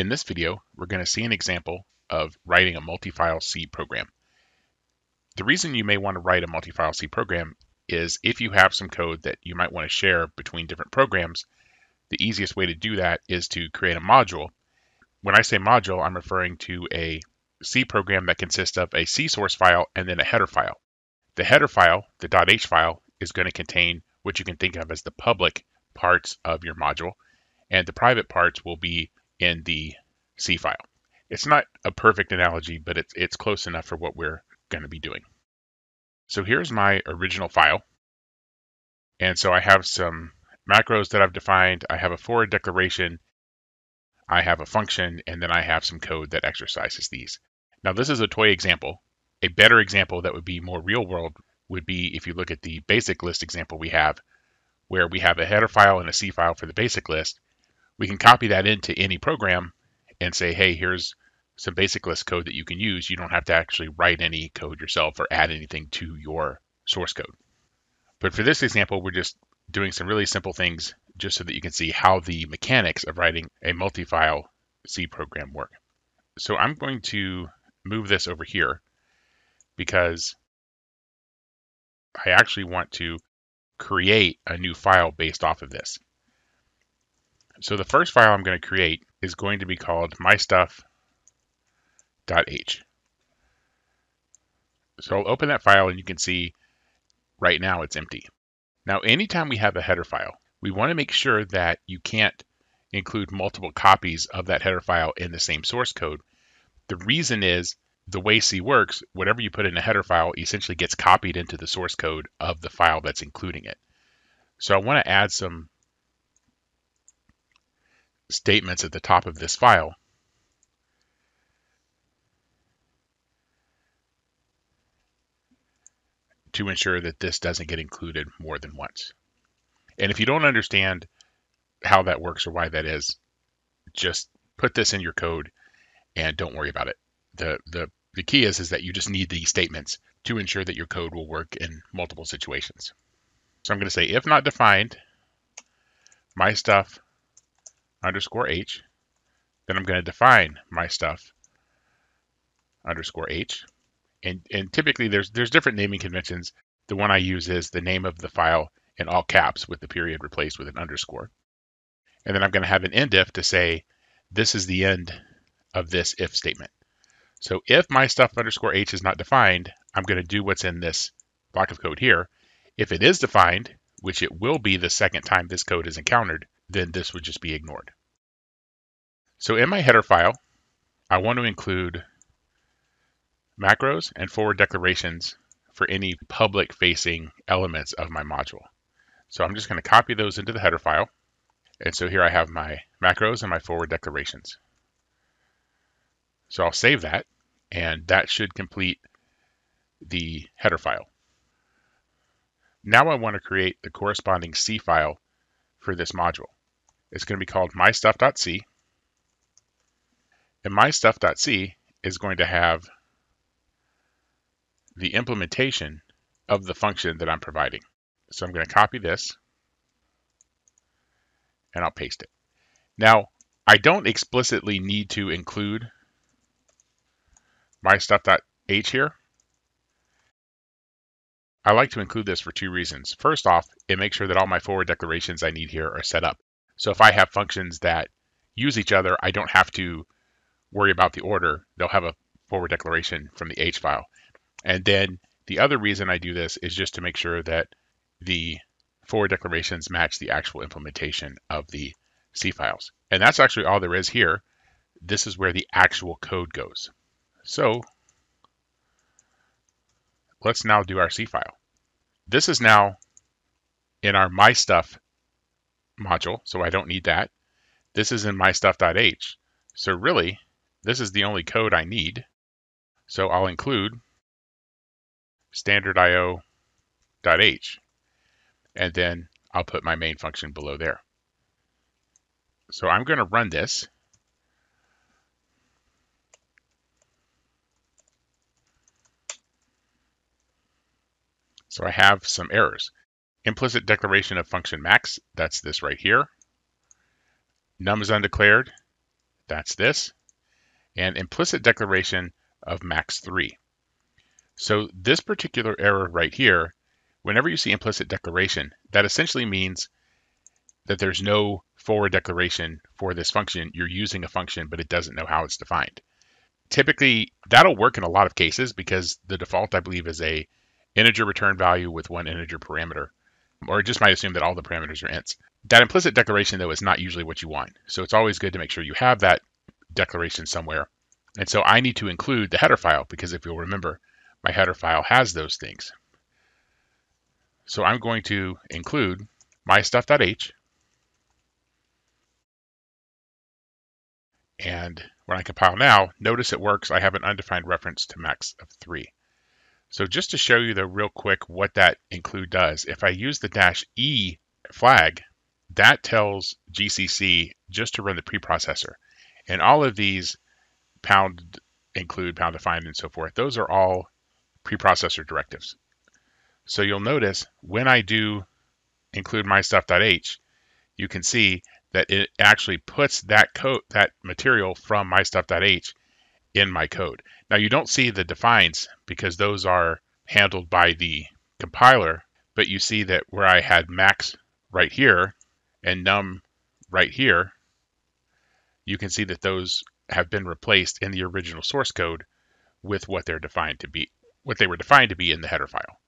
In this video, we're going to see an example of writing a multi-file C program. The reason you may want to write a multi-file C program is if you have some code that you might want to share between different programs, the easiest way to do that is to create a module. When I say module, I'm referring to a C program that consists of a C source file and then a header file. The header file, the .h file, is going to contain what you can think of as the public parts of your module, and the private parts will be in the C file. It's not a perfect analogy, but it's, it's close enough for what we're going to be doing. So here's my original file. And so I have some macros that I've defined. I have a forward declaration. I have a function, and then I have some code that exercises these. Now this is a toy example. A better example that would be more real world would be if you look at the basic list example we have, where we have a header file and a C file for the basic list, we can copy that into any program and say, hey, here's some basic list code that you can use. You don't have to actually write any code yourself or add anything to your source code. But for this example, we're just doing some really simple things just so that you can see how the mechanics of writing a multi-file C program work. So I'm going to move this over here because I actually want to create a new file based off of this. So the first file I'm going to create is going to be called mystuff.h. So I'll open that file and you can see right now it's empty. Now anytime we have a header file, we want to make sure that you can't include multiple copies of that header file in the same source code. The reason is the way C works, whatever you put in a header file essentially gets copied into the source code of the file that's including it. So I want to add some statements at the top of this file. to ensure that this doesn't get included more than once. And if you don't understand how that works or why that is, just put this in your code and don't worry about it. The, the, the key is, is that you just need these statements to ensure that your code will work in multiple situations. So I'm going to say if not defined, my stuff underscore h. Then I'm going to define my stuff underscore h. And, and typically there's there's different naming conventions. The one I use is the name of the file in all caps with the period replaced with an underscore. And then I'm going to have an end if to say this is the end of this if statement. So if my stuff underscore h is not defined, I'm going to do what's in this block of code here. If it is defined, which it will be the second time this code is encountered, then this would just be ignored. So in my header file, I want to include macros and forward declarations for any public facing elements of my module. So I'm just going to copy those into the header file. And so here I have my macros and my forward declarations. So I'll save that and that should complete the header file. Now I want to create the corresponding C file for this module. It's going to be called mystuff.c. And mystuff.c is going to have the implementation of the function that I'm providing. So I'm going to copy this and I'll paste it. Now, I don't explicitly need to include mystuff.h here. I like to include this for two reasons. First off, it makes sure that all my forward declarations I need here are set up. So if I have functions that use each other, I don't have to worry about the order. They'll have a forward declaration from the H file. And then the other reason I do this is just to make sure that the forward declarations match the actual implementation of the C files. And that's actually all there is here. This is where the actual code goes. So let's now do our C file. This is now in our my stuff module, so I don't need that. This is in mystuff.h. So really, this is the only code I need. So I'll include standard.io.h, and then I'll put my main function below there. So I'm going to run this. So I have some errors. Implicit declaration of function max, that's this right here. Num is undeclared, That's this. And implicit declaration of max 3. So this particular error right here, whenever you see implicit declaration, that essentially means that there's no forward declaration for this function. You're using a function, but it doesn't know how it's defined. Typically, that'll work in a lot of cases because the default, I believe, is a integer return value with one integer parameter, or just might assume that all the parameters are ints. That implicit declaration, though, is not usually what you want. So it's always good to make sure you have that declaration somewhere. And so I need to include the header file because if you'll remember, my header file has those things. So I'm going to include my stuff.h. And when I compile now, notice it works. I have an undefined reference to max of 3. So just to show you the real quick what that include does, if I use the dash E flag, that tells GCC just to run the preprocessor. And all of these pound include, pound define, and so forth, those are all preprocessor directives. So you'll notice when I do include my stuff.h, you can see that it actually puts that code, that material from my stuff.h in my code. Now you don't see the defines because those are handled by the compiler, but you see that where I had max right here and num right here, you can see that those have been replaced in the original source code with what they're defined to be, what they were defined to be in the header file.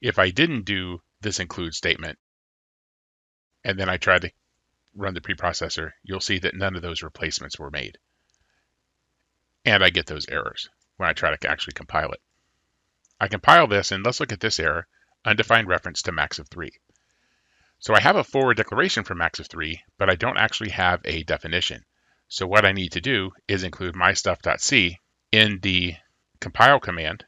If I didn't do this include statement, and then I tried to run the preprocessor, you'll see that none of those replacements were made. And I get those errors when I try to actually compile it. I compile this, and let's look at this error, undefined reference to max of 3. So I have a forward declaration for max of 3, but I don't actually have a definition. So what I need to do is include mystuff.c in the compile command.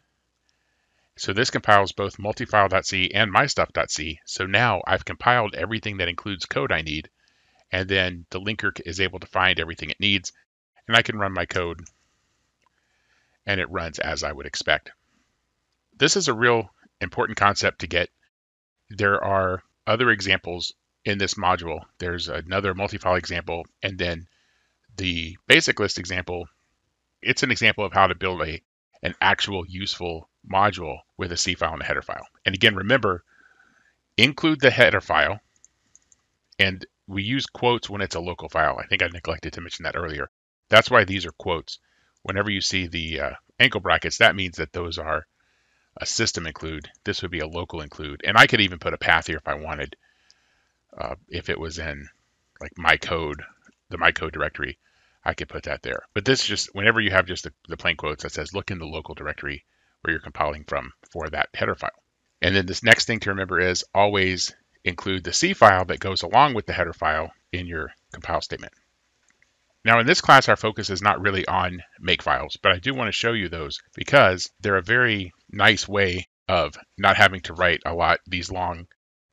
So this compiles both multifile.c and mystuff.c. So now I've compiled everything that includes code I need, and then the linker is able to find everything it needs, and I can run my code, and it runs as I would expect. This is a real important concept to get. There are other examples in this module. There's another multi-file example, and then the basic list example. It's an example of how to build a an actual useful module with a C file and a header file. And again, remember, include the header file, and we use quotes when it's a local file. I think I neglected to mention that earlier. That's why these are quotes. Whenever you see the uh, angle brackets, that means that those are a system include. This would be a local include. And I could even put a path here if I wanted, uh, if it was in like my code, the my code directory, I could put that there. But this just, whenever you have just the, the plain quotes that says look in the local directory where you're compiling from for that header file. And then this next thing to remember is always include the C file that goes along with the header file in your compile statement. Now in this class, our focus is not really on makefiles, but I do want to show you those because they're a very nice way of not having to write a lot these long,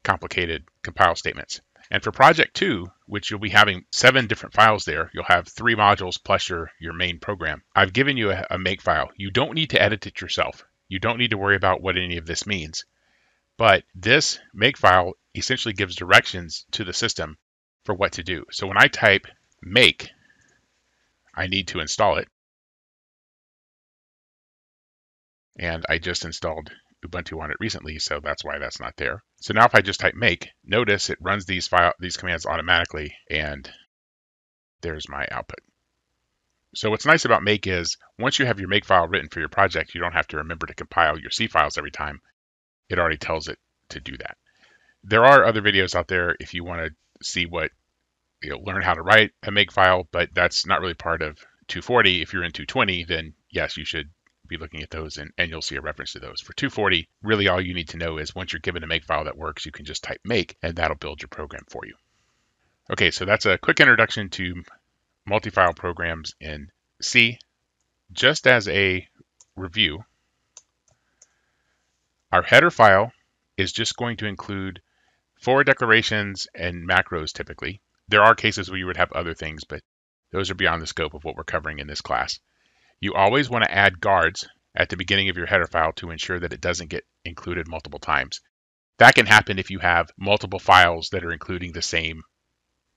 complicated compile statements. And for project two, which you'll be having seven different files there, you'll have three modules plus your, your main program. I've given you a, a make file. You don't need to edit it yourself. You don't need to worry about what any of this means. But this make file essentially gives directions to the system for what to do. So when I type make, I need to install it. And I just installed Ubuntu on it recently, so that's why that's not there. So now if I just type make, notice it runs these file these commands automatically, and there's my output. So what's nice about make is once you have your make file written for your project, you don't have to remember to compile your C files every time it already tells it to do that. There are other videos out there if you want to see what, you know, learn how to write a make file, but that's not really part of 240. If you're in 220, then yes, you should be looking at those and, and you'll see a reference to those. For 240, really all you need to know is once you're given a make file that works, you can just type make and that'll build your program for you. Okay, so that's a quick introduction to multi-file programs in C. Just as a review, our header file is just going to include forward declarations and macros typically. There are cases where you would have other things, but those are beyond the scope of what we're covering in this class. You always want to add guards at the beginning of your header file to ensure that it doesn't get included multiple times. That can happen if you have multiple files that are including the same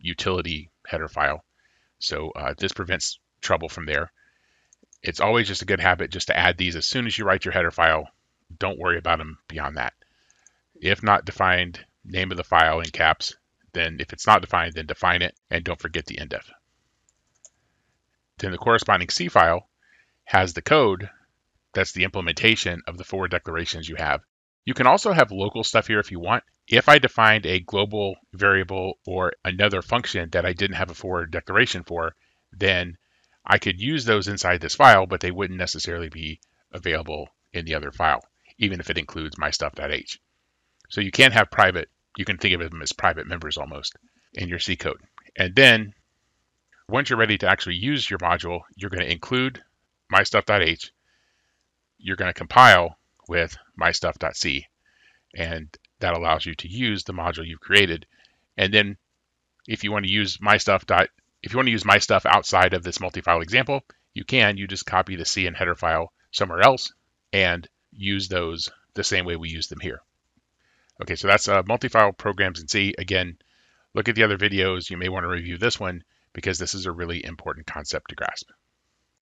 utility header file. So uh, this prevents trouble from there. It's always just a good habit just to add these as soon as you write your header file. Don't worry about them beyond that. If not defined, name of the file in caps. Then if it's not defined, then define it and don't forget the endif. Then the corresponding C file has the code that's the implementation of the forward declarations you have. You can also have local stuff here if you want. If I defined a global variable or another function that I didn't have a forward declaration for, then I could use those inside this file, but they wouldn't necessarily be available in the other file, even if it includes mystuff.h. So you can have private, you can think of them as private members almost in your C code. And then once you're ready to actually use your module, you're going to include mystuff.h. You're going to compile with mystuff.c. And that allows you to use the module you've created. And then if you want to use mystuff. If you want to use my stuff outside of this multi-file example, you can. You just copy the C and header file somewhere else and use those the same way we use them here. Okay, so that's uh, multi-file programs in C. Again, look at the other videos. You may want to review this one because this is a really important concept to grasp.